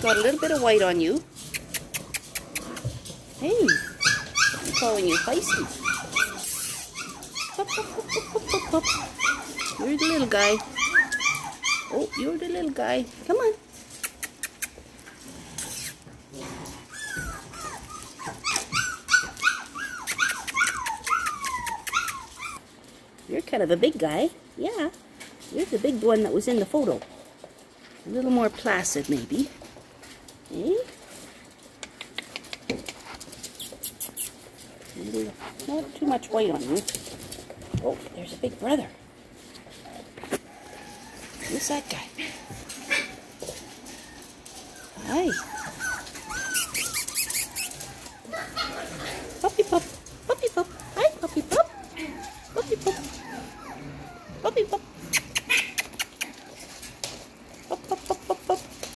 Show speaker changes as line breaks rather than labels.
got a little bit of white on you. Hey, I'm calling you feisty. Hup, You're the little guy. Oh, you're the little guy. Come on. You're kind of a big guy. Yeah. You're the big one that was in the photo. A little more placid, maybe aquí. Not too much weight on you. Oh, there's a big brother. Who's that guy? Hi. Puppy pup. Puppy pup. Hi, puppy pup. Puppy pup. Puppy pup.